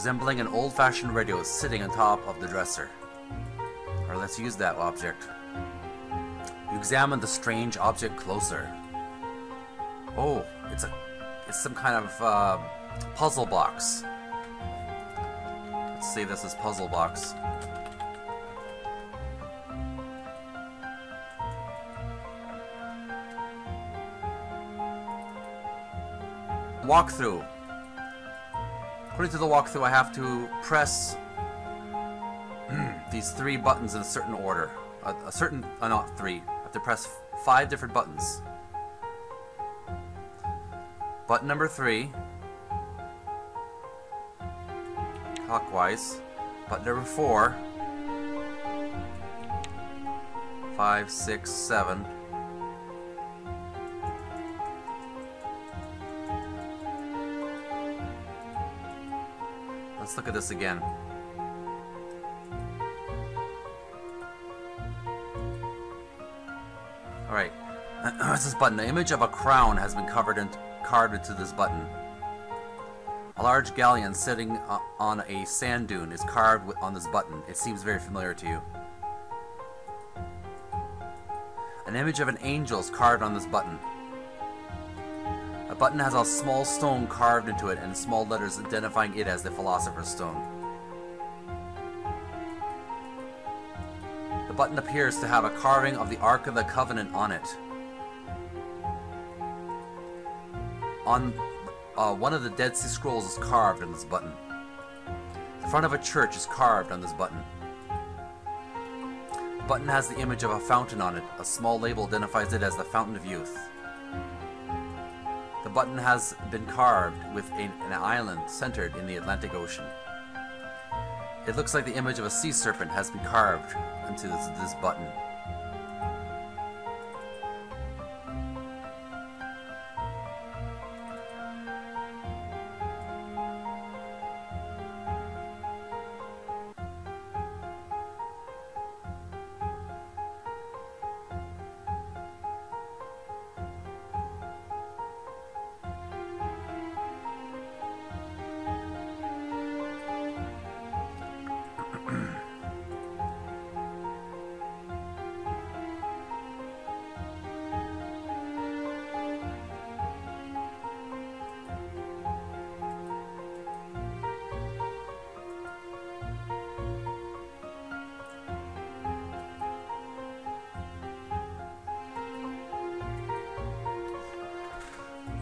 resembling an old-fashioned radio sitting on top of the dresser. Or let's use that object. You examine the strange object closer. Oh, it's a it's some kind of uh, puzzle box. Let's see this is puzzle box. Walkthrough. According to the walkthrough, I have to press these three buttons in a certain order. A, a certain, uh, not three. I have to press five different buttons. Button number three. Clockwise. Button number four. Five, six, seven. Let's look at this again. Alright. What's this button? The image of a crown has been covered and carved into this button. A large galleon sitting uh, on a sand dune is carved on this button. It seems very familiar to you. An image of an angel is carved on this button. Button has a small stone carved into it and small letters identifying it as the Philosopher's Stone. The button appears to have a carving of the Ark of the Covenant on it. On uh, one of the Dead Sea Scrolls is carved on this button. The front of a church is carved on this button. The button has the image of a fountain on it. A small label identifies it as the Fountain of Youth. The button has been carved with an island centered in the Atlantic Ocean. It looks like the image of a sea serpent has been carved into this, this button.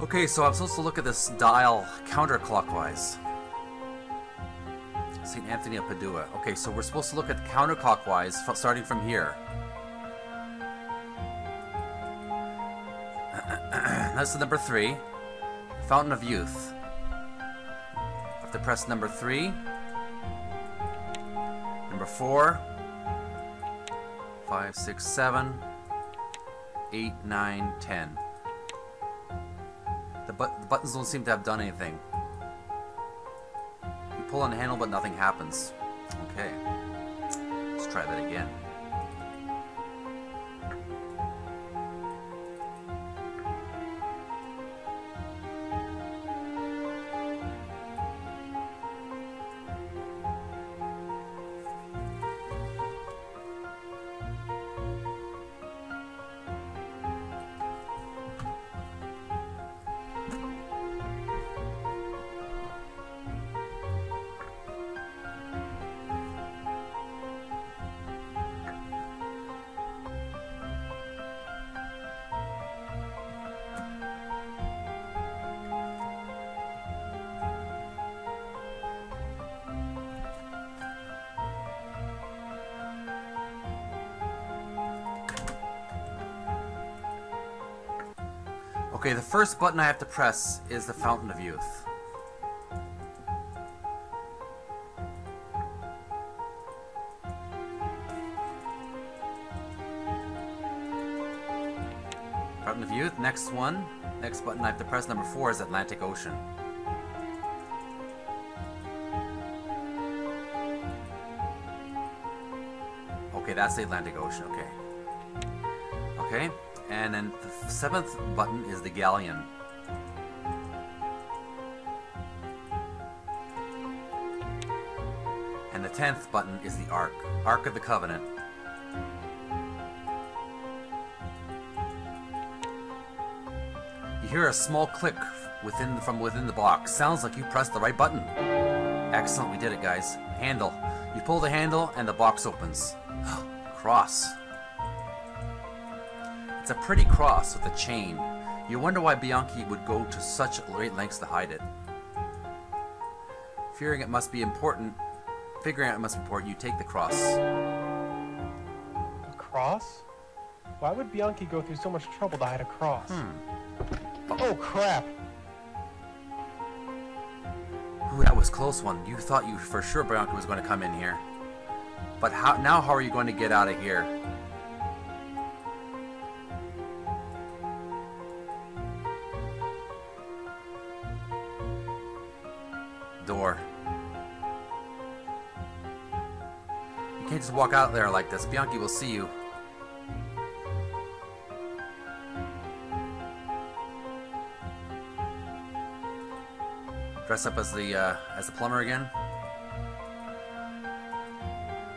Okay, so I'm supposed to look at this dial counterclockwise. St. Anthony of Padua. Okay, so we're supposed to look at counterclockwise starting from here. That's the number three. Fountain of Youth. I have to press number three. Number four. Five, six, seven. Eight, nine, ten. But the buttons don't seem to have done anything. You pull on the handle, but nothing happens. Okay. Let's try that again. Okay, the first button I have to press is the Fountain of Youth. Fountain of Youth, next one. Next button I have to press, number four, is Atlantic Ocean. Okay, that's the Atlantic Ocean, okay. Okay, and then the seventh button is the galleon. And the tenth button is the Ark. Ark of the Covenant. You hear a small click within from within the box. Sounds like you pressed the right button. Excellent, we did it, guys. Handle. You pull the handle and the box opens. cross. It's a pretty cross with a chain. You wonder why Bianchi would go to such great lengths to hide it. Fearing it must be important, figuring out it must be important, you take the cross. A cross? Why would Bianchi go through so much trouble to hide a cross? Hmm. Oh crap! Ooh, that was close one. You thought you for sure Bianchi was going to come in here. But how now how are you going to get out of here? Just walk out there like this. Bianchi will see you. Dress up as the uh, as the plumber again.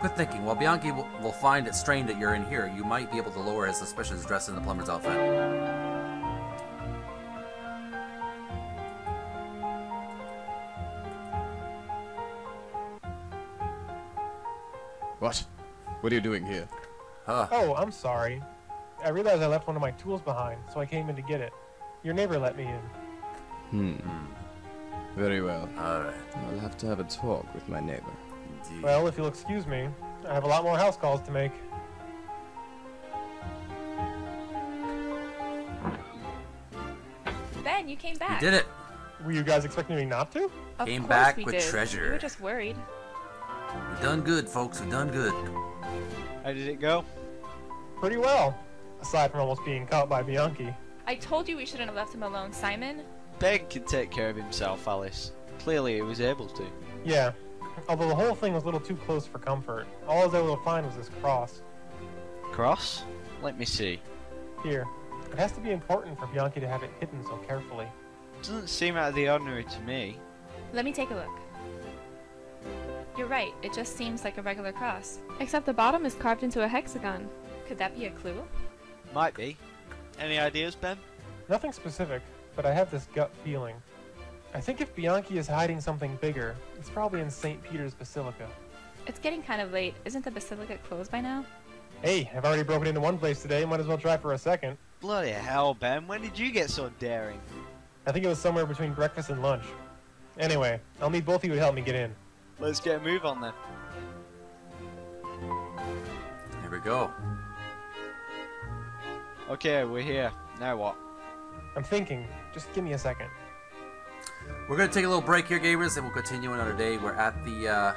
Good thinking. While Bianchi will, find it strange that you're in here, you might be able to lower his suspicions dressed in the plumber's outfit. What? What are you doing here? Huh. Oh, I'm sorry. I realized I left one of my tools behind, so I came in to get it. Your neighbor let me in. Hmm. Very well. Alright. I'll have to have a talk with my neighbor. Indeed. Well, if you'll excuse me, I have a lot more house calls to make. Ben, you came you back. did it. Were you guys expecting me not to? Of Came course back we with did. treasure. We were just worried. We done good, folks. We've done good. How did it go? Pretty well. Aside from almost being caught by Bianchi. I told you we shouldn't have left him alone, Simon. Ben can take care of himself, Alice. Clearly he was able to. Yeah. Although the whole thing was a little too close for comfort. All I was able to find was this cross. Cross? Let me see. Here. It has to be important for Bianchi to have it hidden so carefully. Doesn't seem out of the ordinary to me. Let me take a look. You're right, it just seems like a regular cross. Except the bottom is carved into a hexagon. Could that be a clue? Might be. Any ideas, Ben? Nothing specific, but I have this gut feeling. I think if Bianchi is hiding something bigger, it's probably in St. Peter's Basilica. It's getting kind of late. Isn't the basilica closed by now? Hey, I've already broken into one place today, might as well try for a second. Bloody hell, Ben. When did you get so daring? I think it was somewhere between breakfast and lunch. Anyway, I'll need both of you to help me get in. Let's get a move on then. Here we go. Okay, we're here. Now what? I'm thinking, just give me a second. We're gonna take a little break here, gamers, and we'll continue another day. We're at the uh,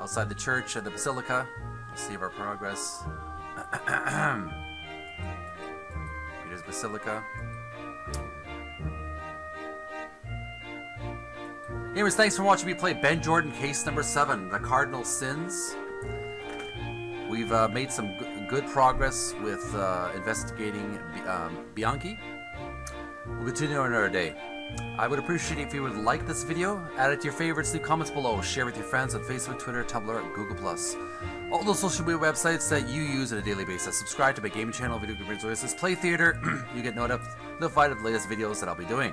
outside the church at the basilica. Let's see if our progress. Peter's Basilica. Gamers, thanks for watching me play Ben Jordan case number seven, the Cardinal Sins. We've uh, made some good progress with uh, investigating um, Bianchi. We'll continue on another day. I would appreciate it if you would like this video, add it to your favorites, leave comments below, share with your friends on Facebook, Twitter, Tumblr, Google+. All those social media websites that you use on a daily basis. Subscribe to my gaming channel, Video Gamers Oasis, Play Theater. you get notif- notified of the latest videos that I'll be doing.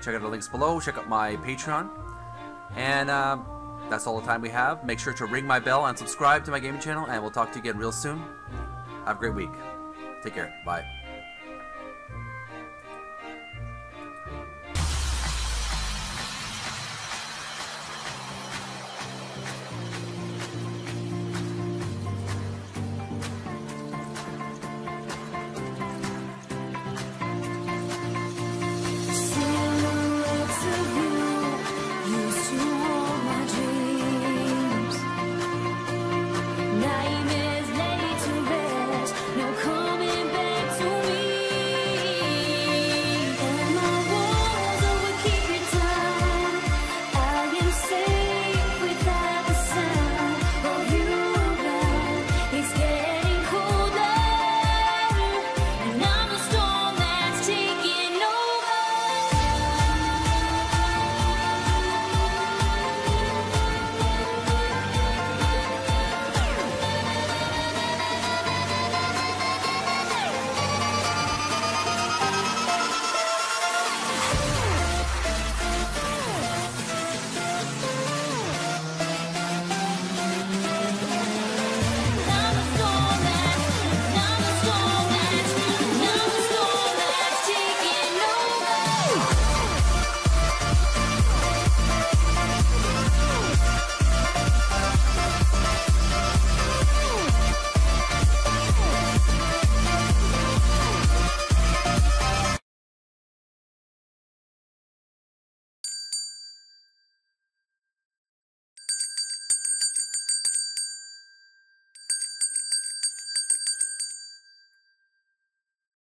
Check out the links below, check out my Patreon. And um, that's all the time we have. Make sure to ring my bell and subscribe to my gaming channel, and we'll talk to you again real soon. Have a great week. Take care. Bye.